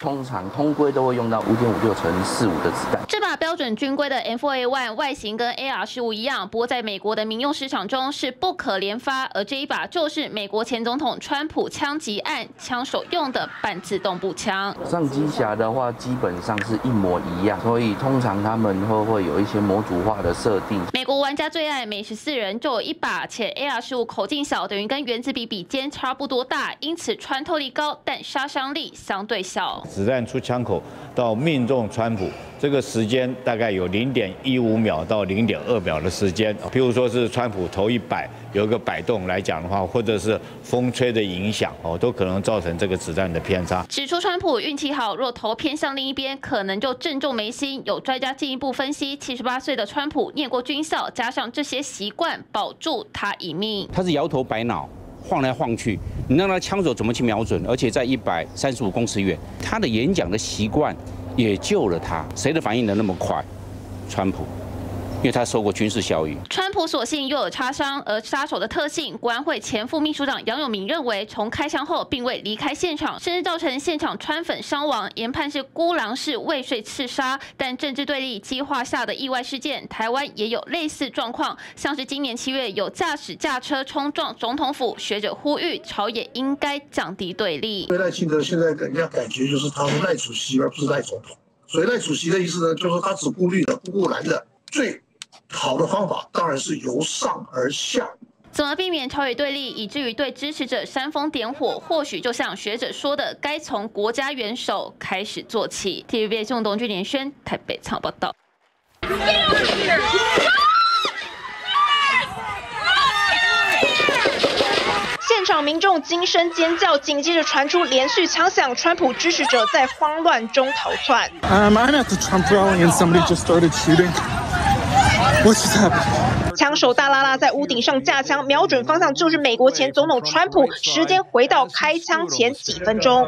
通常通规都会用到五点五六乘四五的子弹。这把标准军规的 M4A1 外形跟 AR 十五一样，不过在美国的民用市场中是不可连发，而这一把就是美国前总统川普枪击案枪手用的半自动步枪。上机匣的话，基本上是一模一样，所以通常他们会会有一些模组化的设定。美国玩家最爱，每十四人就有一把，且 AR 十五口径小，等于跟原子笔笔尖差不多大，因此穿透力高，但杀伤力相对小。子弹出枪口到命中川普，这个时间大概有零点一五秒到零点二秒的时间。譬如说是川普头一摆有一个摆动来讲的话，或者是风吹的影响哦，都可能造成这个子弹的偏差。指出川普运气好，若头偏向另一边，可能就正中眉心。有专家进一步分析，七十八岁的川普念过军校，加上这些习惯，保住他一命。他是摇头摆脑。晃来晃去，你让他枪手怎么去瞄准？而且在一百三十五公尺远，他的演讲的习惯也救了他。谁的反应能那么快？川普。因为他受过军事教育，川普所幸又有擦伤，而杀手的特性，国安会前副秘书长杨永明认为，从开枪后并未离开现场，甚至造成现场川粉伤亡，研判是孤狼式未遂刺杀。但政治对立激化下的意外事件，台湾也有类似状况，像是今年七月有驾驶驾车冲撞总统府，学者呼吁朝野应该降低对立。赖清德现在给人家感觉就是他是赖主席，而不是赖总统。所以赖主席的意思呢，就是他只顾绿的，不顾蓝的，最。好的方法当然是由上而下。怎么避免朝野对立，以至于对支持者煽风点火？或许就像学者说的，该从国家元首开始做起。TVB 宋东军连宣台北场报道。现场民众惊声尖叫，紧接着传出连续枪响，川普支持者在慌乱中逃窜。I'm at the Trump rally and somebody just started shooting. 枪手大拉拉在屋顶上架枪，瞄准方向就是美国前总统川普。时间回到开枪前几分钟，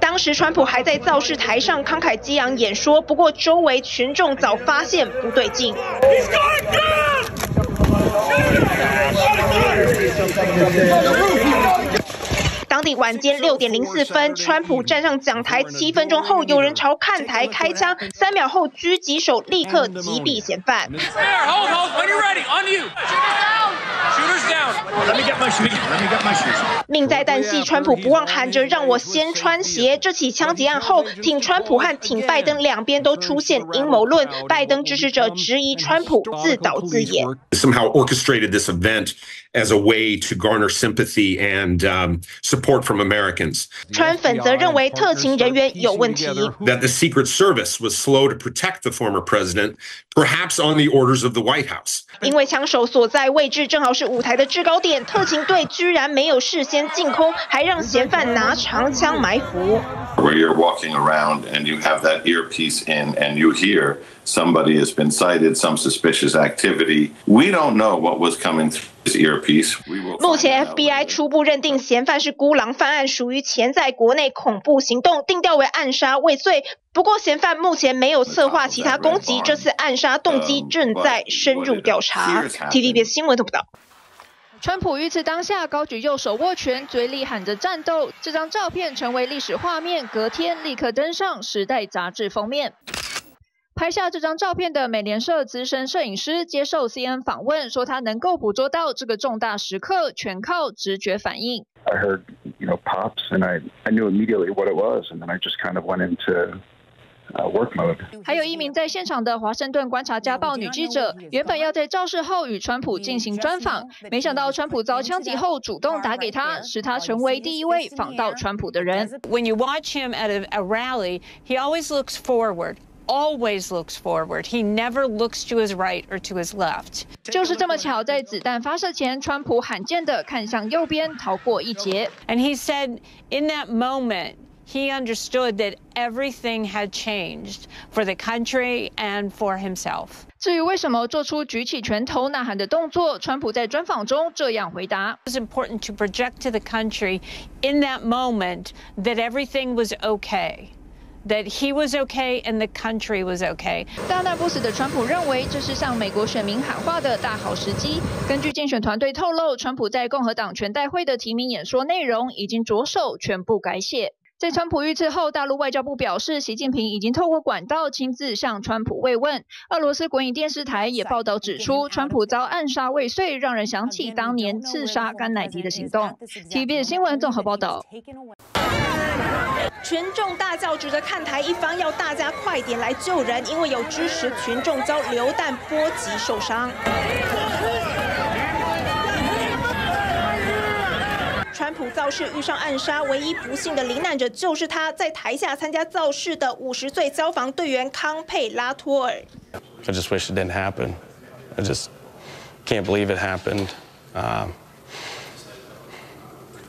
当时川普还在造势台上慷慨激昂演说，不过周围群众早发现不对劲。晚间六点零四分，川普站上讲台七分钟后，有人朝看台开枪，三秒后狙击手立刻击毙嫌犯。命在旦夕，川普不忘喊着让我先穿鞋。这起枪击案后，挺川普和挺拜登两边都出现阴谋论，拜登支持者质疑川普自导自演。Somehow orchestrated this event as a way to garner sympathy and support from Americans. 川粉则认为特勤人员有问题。That the Secret Service was slow to protect the former president, perhaps on the orders of the White House. 因为枪手所在位置正好是舞台的制高点，特勤队居然没有事先进空，还让嫌犯拿长枪埋伏。Where you're walking around and you have that earpiece in and you hear somebody has been sighted, some suspicious activity. We don't know what was coming through this earpiece. 目前 FBI 初步认定嫌犯是孤狼犯案，属于潜在国内恐怖行动，定调为暗杀未遂。不过嫌犯目前没有策划其他攻击，这次暗杀动机正在深入调查。TVB 新闻报道。川普遇刺当下高举右手握拳，嘴里喊着战斗。这张照片成为历史画面，隔天立刻登上《时代》杂志封面。拍下这张照片的美联社资深摄影师接受 C N 访问，说他能够捕捉到这个重大时刻，全靠直觉反应。I heard, you know, pops, and I I knew immediately what it was, and then I just kind of went into. work mode。还有一名在现场的华盛顿观察家报女记者，原本要在肇事后与川普进行专访，没想到川普遭枪击后主动打给他，使他成为第一位访到川普的人。When you watch him at a, a rally, he always looks forward. Always looks forward. He never looks to his right or to his left. 就是这么巧，在子弹发射前，川普罕见的看向右边，逃过一劫。And he said, in that moment He understood that everything had changed for the country and for himself. 至于为什么做出举起拳头呐喊的动作，川普在专访中这样回答：“It was important to project to the country in that moment that everything was okay, that he was okay and the country was okay. 大难不死的川普认为这是向美国选民喊话的大好时机。根据竞选团队透露，川普在共和党全代会的提名演说内容已经着手全部改写。在川普遇刺后，大陆外交部表示，习近平已经透过管道亲自向川普慰问。俄罗斯国营电视台也报道指出，川普遭暗杀未遂，让人想起当年刺杀甘乃迪的行动。TVB 新闻综合报道。群众大叫，指着看台一方，要大家快点来救人，因为有支持群众遭流弹波及受伤。川普造势遇上暗杀，唯一不幸的罹难者就是他在台下参加造势的五十岁消防队员康佩拉托尔。I just wish it didn't happen. I just can't believe it happened.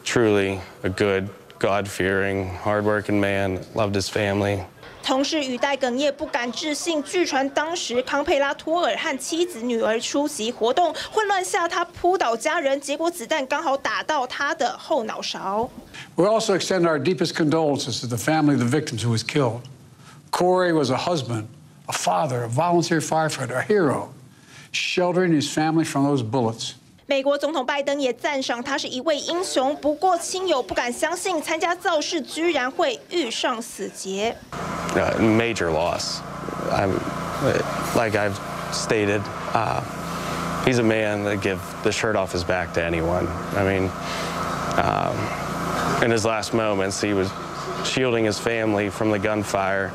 Truly a good, God-fearing, hard-working man. Loved his family. 同事语带哽咽，不敢置信。据传当时康佩拉托尔和妻子、女儿出席活动，混乱下他扑倒家人，结果子弹刚好打到他的后脑勺。We also extend our deepest condolences to the family of the victims who was killed. Corey was a husband, a father, a volunteer firefighter, a hero, sheltering his family from those bullets. 美国总统拜登也赞赏他是一位英雄，不过亲友不敢相信参加造势居然会遇上死劫。Uh, major loss. I'm, like I've stated, uh, he's a man that give the shirt off his back to anyone. I mean, um, in his last moments, he was shielding his family from the gunfire.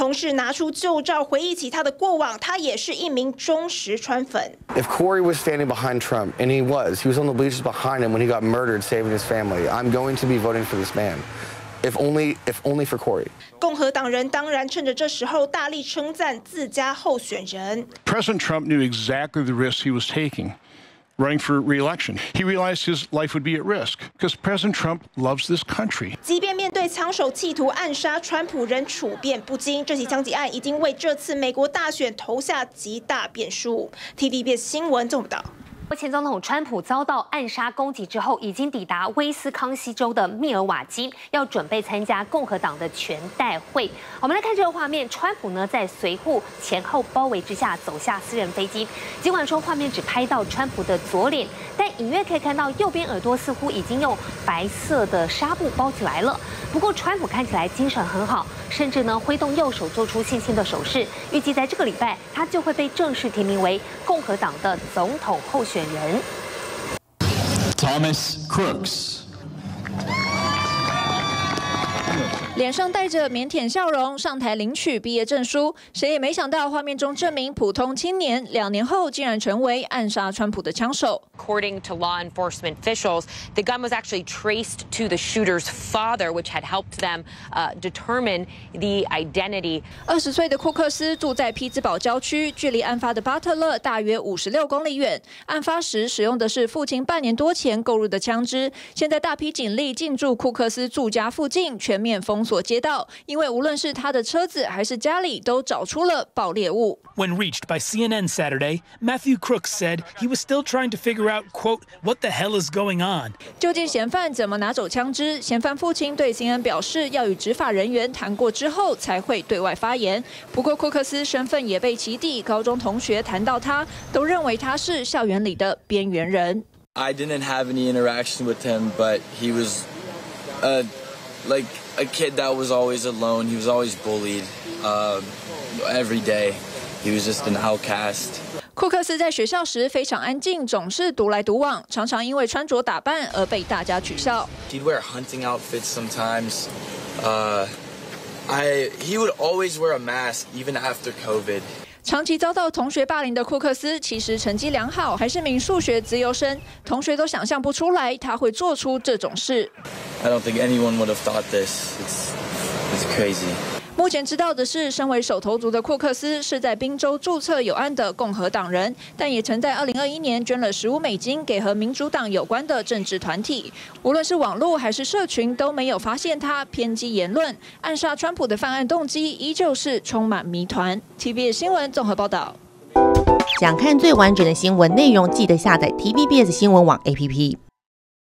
同事拿出旧照回忆起他的过往，他也是一名忠实川粉。If Corey was standing behind Trump, and he was, he was on the bleachers behind him when he got murdered, saving his family. I'm going to be voting for this man. If only, if only for Corey. 共和党人当然趁着这时候大力称赞自家候选人。 President Trump knew exactly the risks he was taking. Running for re-election, he realized his life would be at risk because President Trump loves this country. 即便 被枪手企图暗杀川普，仍处变不惊。这起枪击案已经为这次美国大选投下极大变数。TVBS 新闻综合报道。前总统川普遭到暗杀攻击之后，已经抵达威斯康西州的密尔瓦基，要准备参加共和党的全代会。我们来看这个画面，川普呢在随护前后包围之下走下私人飞机。尽管说画面只拍到川普的左脸，但隐约可以看到右边耳朵似乎已经用白色的纱布包起来了。不过川普看起来精神很好，甚至呢挥动右手做出信心的手势。预计在这个礼拜，他就会被正式提名为共和党的总统候选人。Thomas Crooks. 脸上带着腼腆笑容上台领取毕业证书，谁也没想到画面中这名普通青年，两年后竟然成为暗杀川普的枪手。According to law enforcement officials, the gun was actually traced to the shooter's father, which had helped them uh, determine the identity. 二十岁的库克斯住在匹兹堡郊区，距离案发的巴特勒大约五十六公里远。案发时使用的是父亲半年多前购入的枪支。现在大批警力进驻库克斯住家附近，全面封锁街道，因为无论是他的车子还是家里，都找出了爆裂物。 When reached by CNN Saturday, Matthew Crooks said he was still trying to figure out, quote, what the hell is going on. 究竟嫌犯怎么拿走枪支？嫌犯父亲对 CNN 表示，要与执法人员谈过之后才会对外发言。不过库克斯身份也被其弟高中同学谈到他，都认为他是校园里的边缘人。 I didn't have any interaction with him, but he was a, like a kid that was always alone. He was always bullied uh, every day. He was just an outcast. 库克斯在学校时非常安静，总是独来独往，常常因为穿着打扮而被大家取笑。 He'd wear hunting outfits sometimes. Uh, I he would always wear a mask even after COVID. 长期遭到同学霸凌的库克斯，其实成绩良好，还是名数学自由生，同学都想象不出来他会做出这种事。I don't think anyone would have thought this. It's it's crazy. 目前知道的是，身为手头族的库克斯是在宾州注册有案的共和党人，但也曾在2021年捐了15美金给和民主党有关的政治团体。无论是网络还是社群，都没有发现他偏激言论。暗杀川普的犯案动机依旧是充满谜团。TVB 新闻综合报道。想看最完整的新闻内容，记得下载 TVBS 新闻网 APP。